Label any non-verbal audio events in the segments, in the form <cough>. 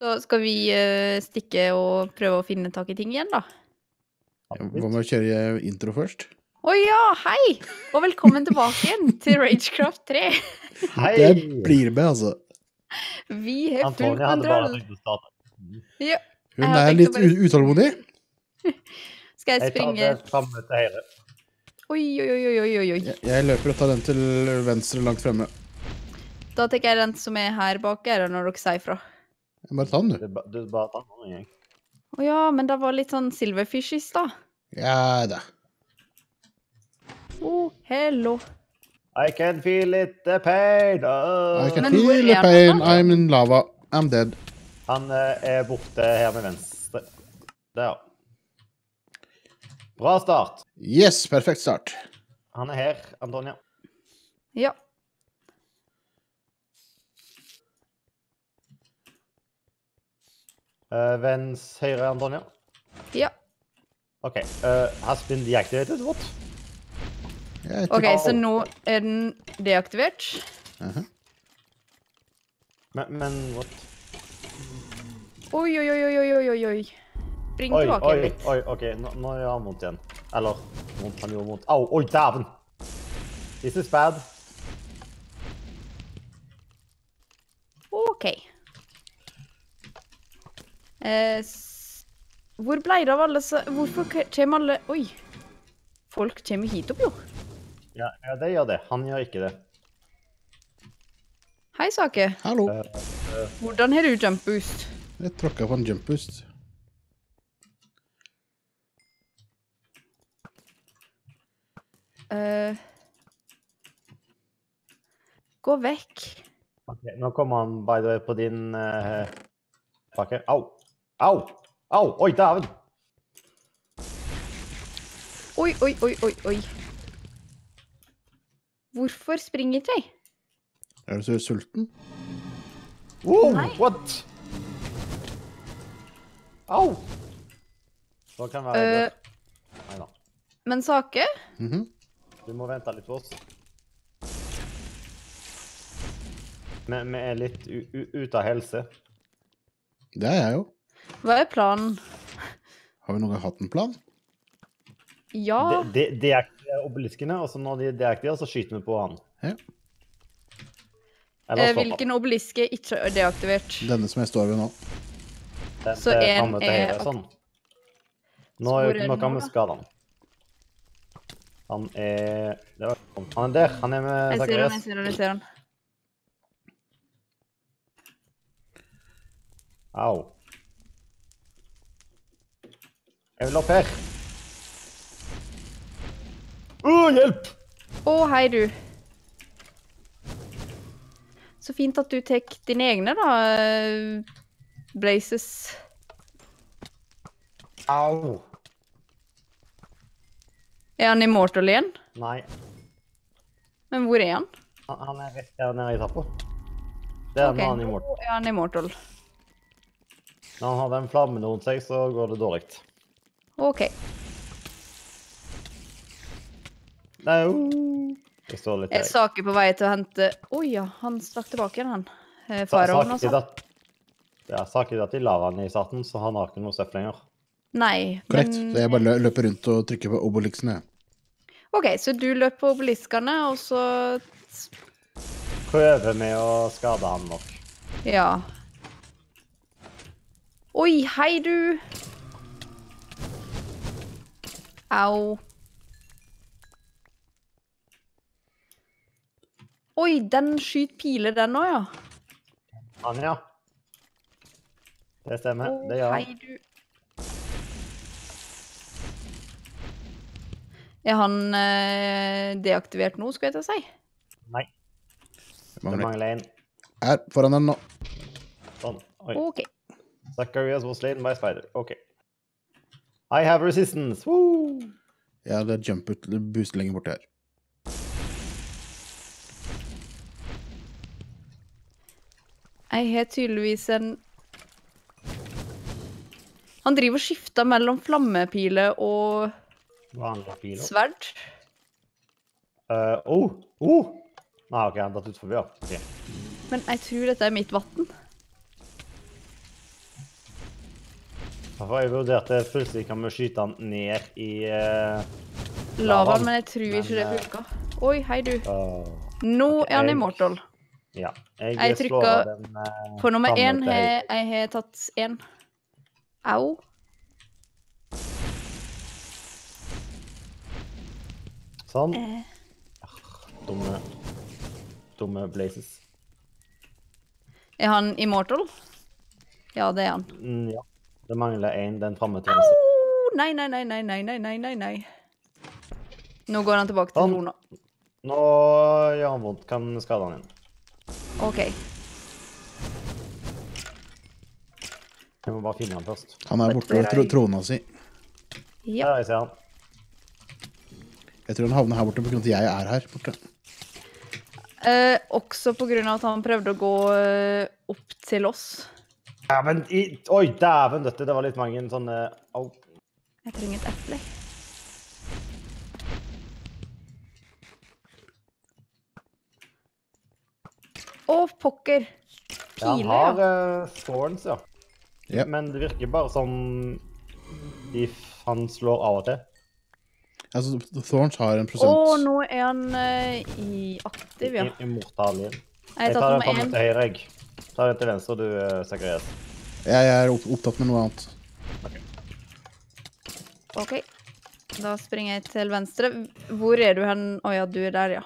Så skal vi eh, stikke og prøve å finne tak i ting igjen, da? Hva med å kjøre intro først? Å ja, hei! Og velkommen tilbake igjen <laughs> til Ragecraft 3. Hei! Det blir med, altså. Vi har full kontroll. Ja. Hun er litt bare- utålmodig. <laughs> Skal jeg Jeg tar springe det fram til høyre. Oi, oi, oi, oi, oi, oi. Jeg- Jeg løper og tar den til venstre langt fremme. Da tenker jeg den som er her bak, er det når dere sier fra. Jeg Bare ta den, du. Du, du bare tar den en. Å ja, men det var litt sånn silverfish i stad. Ja da. Oh, hello. I can feel it, the pain. Oh. I can Men feel the pain, da? I'm in lava, I'm dead. Han eh, er borte her med venstre. Der. Bra start. Yes, perfekt start. Han er her, Antonia. Ja. Uh, vens høyre, Antonia. Ja. OK. Uh, has been deactivated, what? Jeg OK, tror- så nå er den deaktivert. Aha. Men, men what? Oi, oi, oi, oi, oi, oi, oi. Spring Oi, tilbake oi, litt. oi, OK. Nå, nå gjør han vondt igjen. Eller vondt, han gjorde vondt. Au, oi, dæven! This is bad. Eh, hvor ble det av alle så Hvorfor kommer alle Oi. Folk kommer hit opp, jo. Ja, ja, det gjør det. Han gjør ikke det. Hei, Sake. Hallo. Hvordan har du jump boost? Jeg tråkka på en jump boost. Uh, gå vekk. Ok, Nå kommer han by the way på din uh, pakke. Au! Au! Au! Oi, dæven! Oi, oi, oi, oi, oi. Hvorfor springer jeg? Er du så sulten? Wow, Nei. what? Au! Så kan være uh, det. Nei da. men Sake, Mhm. Du må vente litt på oss. Vi, vi er litt u u ute av helse. Det er jeg jo. Hva er planen? Har vi noen gang hatt en plan? Ja, De, de, deaktiver obeliskene, og så når de deaktiverer, så skyter vi på han. Ja. Eh, hvilken obelisk er ikke deaktivert? Denne som jeg står ved nå. Den så én en er Sånn. Nå, er jo ikke kan med vi skade han. Han er det var, Han er der. Han er med Jeg ser han, jeg ser han, jeg ser han. Au. Jeg vil opp her. Å, hjelp! Å, hei, du. Så fint at du tar dine egne, da. Blazes. Au. Er han immortal igjen? Nei, Men hvor er han? han, han er rett der nede i trappa. Det er er han immortal. er han immortal. Når han har den flammen rundt seg, så går det dårlig. OK. Au. Jeg står litt Er saker på vei til å hente Å ja, han stakk tilbake igjen, han. Eh, Faraoen, altså. Ja, saken er at de lar han i starten, så han har ikke noe søppel lenger. Nei, Korrekt. men Så jeg bare løper rundt og trykker på obeliksene. OK, så du løper på obeliskene, og så Prøver med å skade han nok. Ja. Oi, hei, du! Au. Oi, den skyter piler, den òg, ja. Han, ja. Det stemmer. Oh, Det gjør han. du. Er han eh, deaktivert nå, skulle jeg til å si? Nei, Det det mangler. en. Her, foran den nå. Sånn. Oi. OK. Zacharias was slain by spider. OK. I have resistance. Woo! Ja, det er jump ut boost lenger borti her. Jeg har tydeligvis en Han driver og skifter mellom flammepiler og sverd. Uh, oh! Oh! Nei, OK, han har tatt ut forbi, ja. Okay. Men jeg tror dette er mitt vann. For jeg vurderte plutselig kan vi skyte han ned i uh, Lavaen, men jeg tror ikke det eh, funka. Oi, hei du. Uh, Nå er han immortal. Ja. Jeg, Jeg trykka den eh, På nummer én jeg har tatt én. Au. Sånn. Eh. Dumme Dumme blazes. Er han immortal? Ja, det er han. Mm, ja. Det mangler én, den framme til venstre. Au! Nei, nei, nei, nei, nei, nei, nei, nei. Nå går han tilbake til han... Nå, nå gjør han vondt. Kan skade han igjen. OK. Jeg må bare finne han først. Han er borte ved tro trona si. Ja. jeg ser han. Jeg tror han havner her borte pga. at jeg er her borte. Eh, også pga. at han prøvde å gå eh, opp til oss. Ja, men i, Oi, dæven døtte. Det var litt mange sånne Au. Jeg trenger et eple. Å, pokker. Piler, Ja, han har uh, thorns, ja. Yep. Men det virker bare som de han slår av og til. Altså, Thorns har en Å, prosent nå er han uh, i aktiv, ja. I- Immortal igjen. Jeg tar den framme én. til høyre, jeg. Ta den til venstre, du, uh, Zacharias. Jeg er opptatt med noe annet. OK. Da springer jeg til venstre. Hvor er du hen? Å ja, du er der, ja.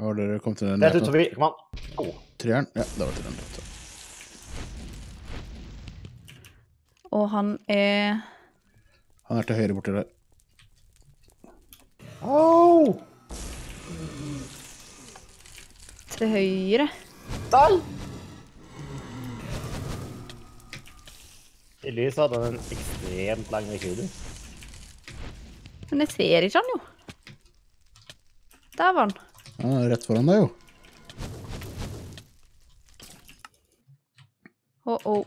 Har dere kommet til den Rett ut forbi. Kom an. Au. treeren? Ja, det var til den. Og han er Han er til høyre borti der. Au! til høyre. Der! lyset hadde han en ekstremt lang rekkevidde. Men jeg ser ikke han jo. Der var han. Er rett foran deg, jo. Oh, oh.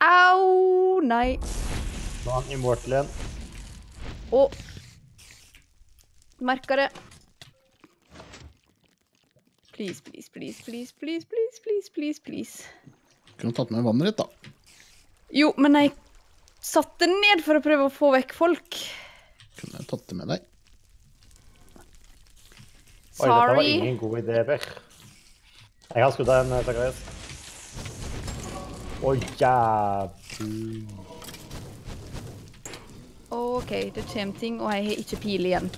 Au! Nei. Nå er han immortal igjen. Å. Merka det. Please, please, please, please, please, please, please, please, please. Kunne tatt med vannet ditt, da. Jo, men jeg satte det ned for å prøve å få vekk folk. Kunne tatt det med deg. Sorry. Oi, dette var ingen god idé, Per. Jeg har skutt en, Zacharias. Å, jævlig. OK, det kommer ting, og jeg har ikke pil igjen.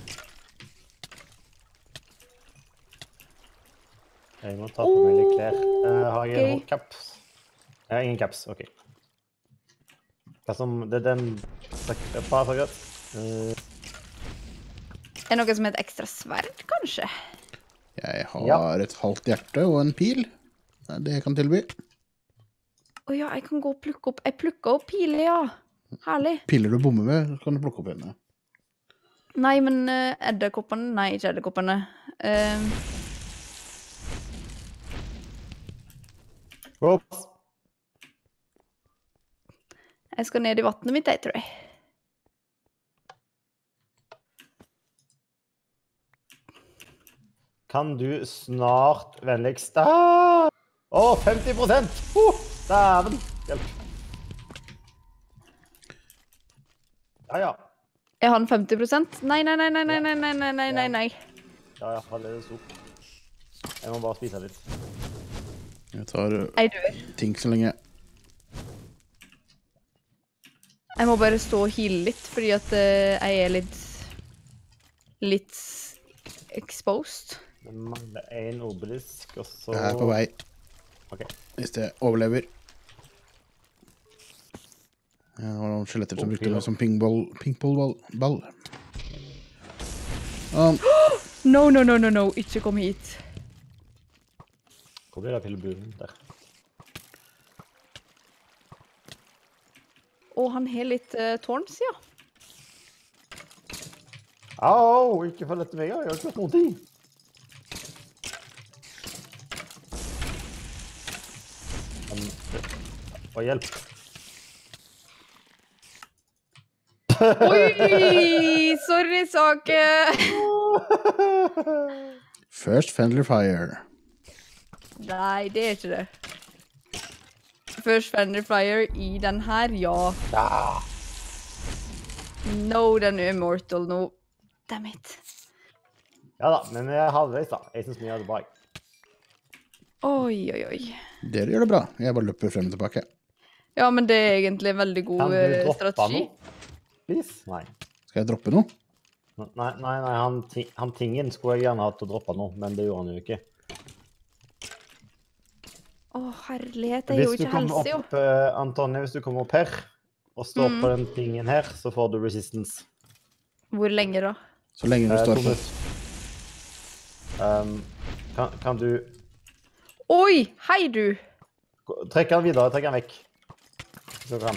Jeg må ta på meg litt klær. Uh, har jeg okay. Ok. caps? Jeg har ingen caps, OK. Hva som Det er den Bare for godt. Uh. Er det noe som heter ekstra sverd, kanskje? Jeg har Ja. et halvt hjerte og en pil. Det er det jeg kan tilby. Å ja, jeg kan gå og plukke opp Jeg plukka opp piler, ja. Herlig. Piller du bommer med, så kan du plukke opp igjen. Nei, men uh, edderkoppene Nei, ikke edderkoppene. Uh, Ops. jeg skal ned i vannet mitt, jeg, tror jeg. Kan du snart vennligst ah! Å, 50 oh, Dæven! Hjelp. Ja, ja. Er han 50 Nei, nei, nei, nei, nei, nei, nei, nei, nei, nei, nei. Ja, ja, han er sop. Jeg må bare spise litt. Jeg tar uh, ting så lenge. Jeg må bare stå og heale litt, fordi at eh, jeg er litt Litt exposed. Det mangler én obelisk, og så Jeg er på vei, OK. hvis jeg overlever. Ja, Det var noen skjeletter som brukte det som pingpong- pingpongball. Um, No, no, no, no, no. Ikke kom hit. Hvor blir det av pilleburen der? Og han har litt uh, tårns, ja. Au! Ikke følg etter meg, jeg har ikke gjort noen ting. Um, Å, hjelp. Oi! Sorry, Sake. First Friendly Fire. Nei, det er ikke det. First Fender Flyer i den her, ja. No, den er immortal nå. Damn it. ja da, men halvveis, da. Jeg syns vi gjør det bra. Oi, oi, oi. Dere gjør det bra. Jeg bare løper frem og tilbake. Ja, men det er egentlig en veldig god Kan du eh, droppe strategi. noe? Please? Nei. Skal jeg droppe noe? Nei, nei, nei han, han tingen skulle jeg gjerne hatt å droppe noe, men det gjorde han jo ikke. Å, herlighet, det er jo ikke helse, jo. opp, eh, Antonio, hvis du kommer opp her og står Mm. på den tingen her, så får du resistance. Hvor lenge da? Så lenge du Eh, står først. på. Um, kan, kan du Oi, hei du! Trekk han videre, trekk han vekk. Så kan.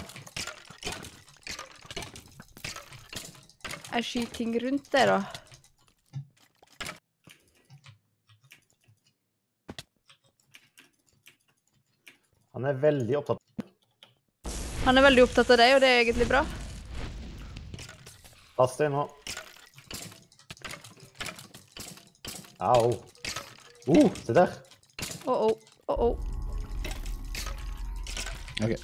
Jeg skyter ting rundt der, da. Han er veldig opptatt. Han er veldig opptatt av deg, og det er egentlig bra. Pass deg nå. Au. Uh, se der. Å-å, å-å. Ok.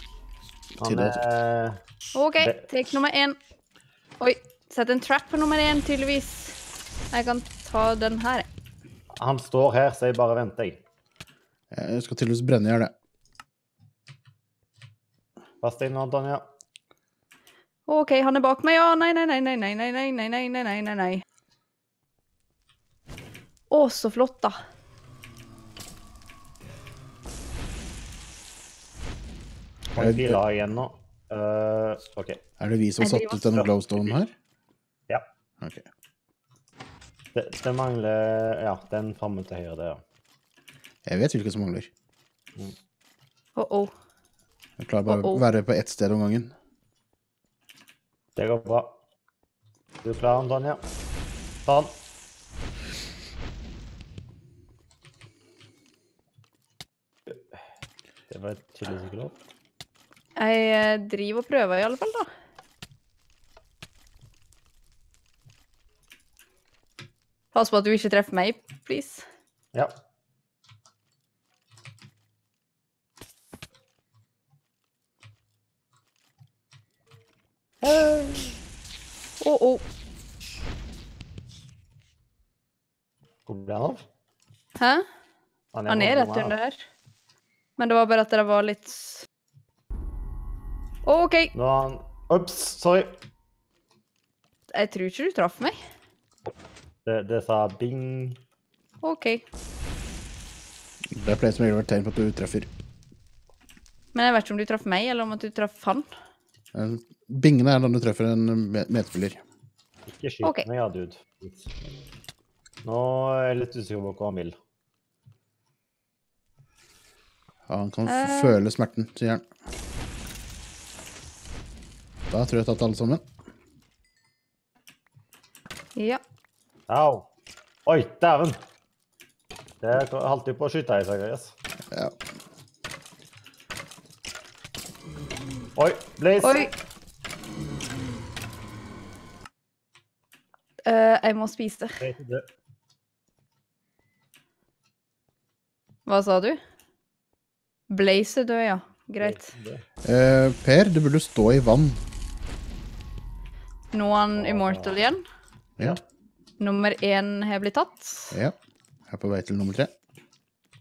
Han er OK, take nummer én. Sett en trap på nummer én, tydeligvis. Jeg kan ta den her, jeg. Han står her, så jeg bare venter, jeg. Jeg skal tydeligvis brenne i hjel, det. Pass deg nå, Antonio. OK, han er bak meg, ja. Nei, nei, nei, nei, nei, nei, nei, nei, nei, nei, nei, nei, nei. Å, så flott, da. Hvor mange biler igjen nå? Uh, OK. Er det vi som Jeg satte ut denne glowstone her? Ok. Det, det mangler Ja, den framme til høyre der. Jeg vet hvilke som mangler. Å-å. Jeg klarer bare å Uh-oh. være på ett sted om gangen. Det går bra. Du er klar, Antonia. Ta den. Det var tydeligvis ikke lov. Jeg eh, driver og prøver, i alle fall, da. Pass på at du ikke treffer meg, please. Ja. Å-å. Hvor ble han av? Hæ? Han er rett under under her. Men det var bare at det var litt OK. Nå er han Ops, sorry. Jeg tror ikke du traff meg. Det, det sa bing. OK. Det er flere som har å være tegn på at du treffer. Men jeg vet ikke om du traff meg, eller om at du traff han. Eh, Bingene er når du treffer en me- medspiller. Ikke skyt okay. meg, ja, dude. Nå er jeg litt usikker på hva han vil. Ja, han kan Eh. føle smerten, sier han. Da tror jeg jeg har tatt alle sammen. Ja. Au. Oi, dæven! Det holdt jo på å skyte i seg, yes. Ja. Oi, Blaze! Oi. Uh, jeg må spise. Hva sa du? Blaze død, ja. Greit. Eh, per, du burde stå i vann. Nå er han immortal igjen. Ja. Nummer én har blitt tatt. ja. Jeg er på vei til nummer tre.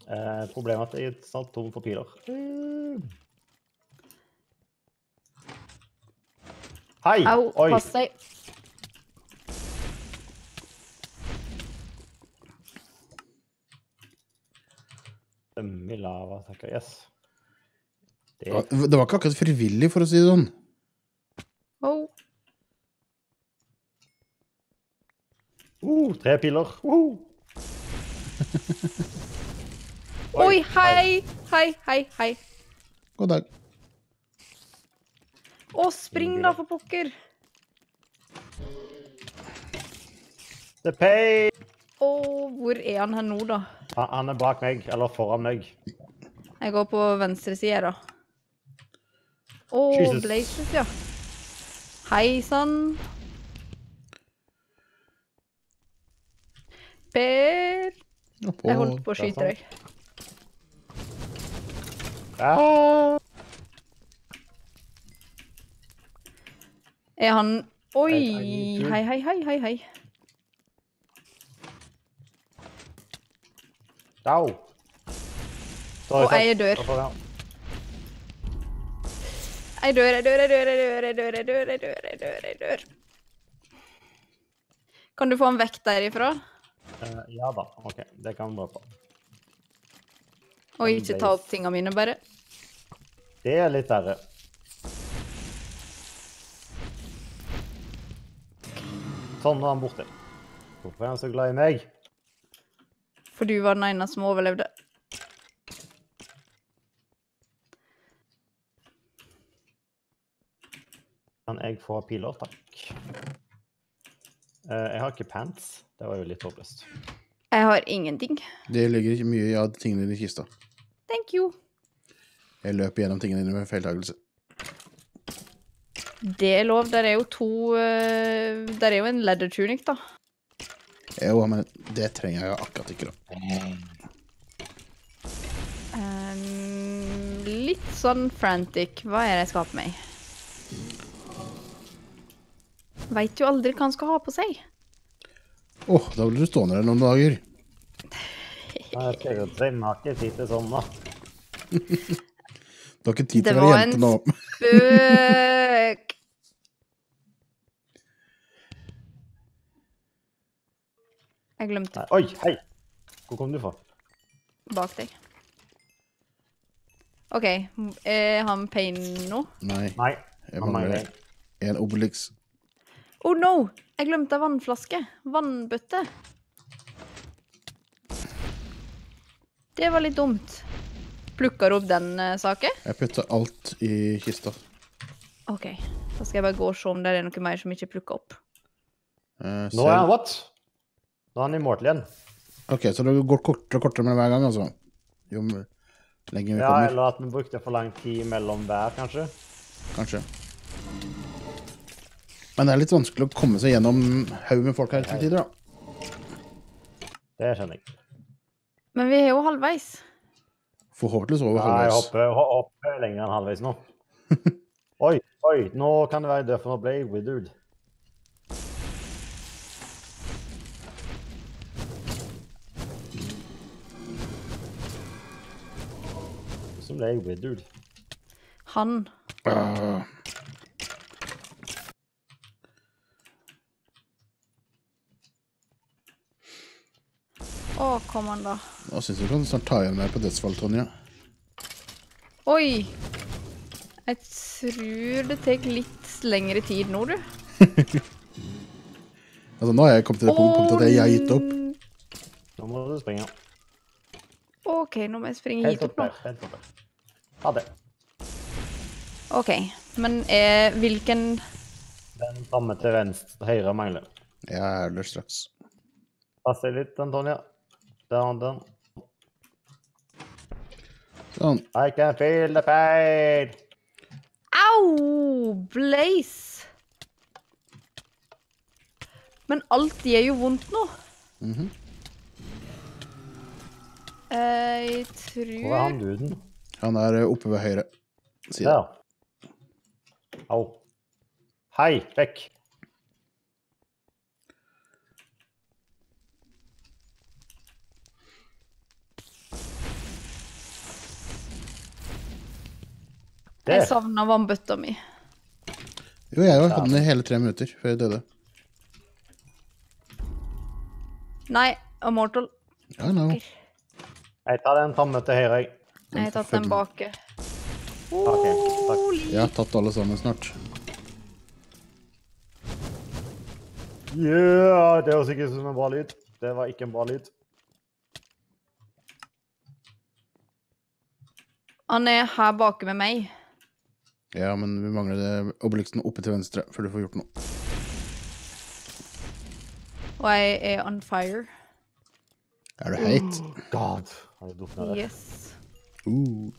Eh, problemet er at jeg er snart tom for piler. Hei! Au, Oi! pass deg. Ømme lava, takker. Yes. Det Det var det var ikke akkurat frivillig, for å si det sånn. Oh. Uh, Tre piler. Uh. <laughs> Oi, hei! Hei, hei, hei. God dag. Å, spring da, for pokker. The pay! Å, hvor er han her nå, da? Han, han er bak meg, eller foran meg. Jeg går på venstre side, da. Å, Jesus. Blazes, ja. Hei sann. Per Jeg holdt på å skyte deg. Ah! Er han Oi! Hei, hei, Hei, hei, hei. Au! Og jeg dør. Jeg dør, jeg dør, jeg dør, jeg dør, jeg dør, jeg dør, jeg dør, jeg dør, jeg dør. Kan du få han vekk derifra? Eh, ja da. OK, det kan vi bare på. Og ikke ta opp tingene mine, bare? Det er litt verre. Sånn, nå er han borte. Hvorfor er han så glad i meg? For du var den eneste som overlevde. Kan jeg få piler, takk? Eh, jeg har ikke pants. Det var jo litt håpløst. Jeg har ingenting. Det ligger ikke mye av tingene dine i kista. Thank you. Jeg løper gjennom tingene dine med feiltagelse. Det er lov. Der er jo to uh, Der er jo en leather tunic, da. Jo, men det trenger jeg akkurat ikke, da. Um, litt sånn frantic. Hva er det jeg skal ha på meg? Veit jo aldri hva han skal ha på seg. Åh, da blir du stående der noen dager. Jeg har ikke tid til sånn, da. Du har ikke tid til å være jente nå. Det var en. Spøk! Jeg glemte Nei, Oi, hei! Hvor kom du fra? bak deg. OK. Er han pain nå? Nei, Nei. jeg mangler. en Obelix. Oh no! Jeg glemte vannflaske. Vannbøtte. Det var litt dumt. Plukker du opp den uh, saken? Jeg putta alt i kista. OK. Da skal jeg bare gå og se om det er noe mer som ikke er plukka opp. Uh, Nå er han what? Nå er han i mål igjen. OK, så det går kortere og kortere med hver gang, altså? Jo lenger vi Ja, kommer, eller at vi brukte for lang tid mellom hver, kanskje. kanskje. Men det er litt vanskelig å komme seg gjennom haug med folk her til tider, da. Det skjønner jeg. Men vi er jo halvveis. Forhåpentligvis over Ja, jeg halvveis. hopper, ho- hopper lenger enn halvveis nå. <laughs> Oi, oi, nå kan det være derfor for nå ble jeg withered. Så ble jeg withered. Han. Ah, Å, kom han, da. Nå syns jeg du kan snart ta igjen meg på dødsfall, Tonje. Oi! Jeg tror det tar litt lengre tid nå, du. <laughs> Altså, nå har jeg kommet til det punktet at jeg har gitt opp. Nå må du springe. OK, nå må jeg springe hit opp nå. Helt opp der. Ha det. OK. Men eh, hvilken Den samme til venstre, høyre mangler. Jeg er der straks. Pass deg litt, Antonia. Den, den. Sånn. I can feel the pain. Au! Blaze! Men alt gjør jo vondt nå. Mm -hmm. Jeg Hvor er han tror duden? Han er eh, oppe ved høyre side. Ja. Au. Hei, vekk. Jeg savna vannbøtta mi. Jo, jeg var Hadde den i hele tre minutter før jeg døde. Nei, Immortal. Ja, no. Jeg tar den tomme til høyre. jeg. Jeg har tatt den bak. Okay, takk. Jeg har tatt alle sammen snart. Yeah, det høres ikke ut som en bra lyd. Det var ikke en bra lyd. Han er her bake med meg. Ja, men vi mangler det Obeliksen oppe til venstre før du får gjort noe. Og jeg er on fire. Er du heit? God. Har du druknet der? Yes. Uh.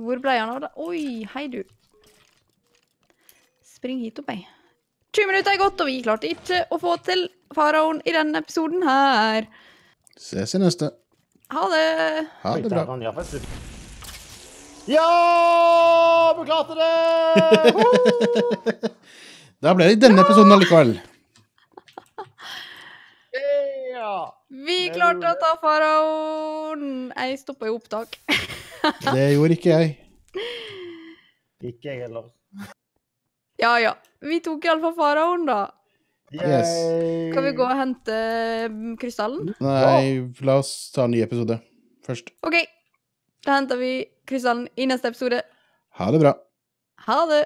Hvor ble han av, da? Oi, hei, du. Spring hit opp, jeg. 20 minutter er gått, og vi klarte ikke å få til faraoen i denne episoden her. Ses i neste. Ha det! Ha det bra. Ja! Vi klarte det! Woo! Da ble det i denne episoden allikevel. ja. Vi klarte å ta faraoen! Jeg stoppa jo opptak. <laughs> Det gjorde ikke jeg. Ikke jeg heller. Ja ja. Vi tok iallfall faraoen, da. Yes. Skal vi gå og hente mm, krystallen? Nei, la oss ta en ny episode først. OK. Da henter vi krystallen i neste episode. Ha det bra. Ha det!